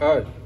All right.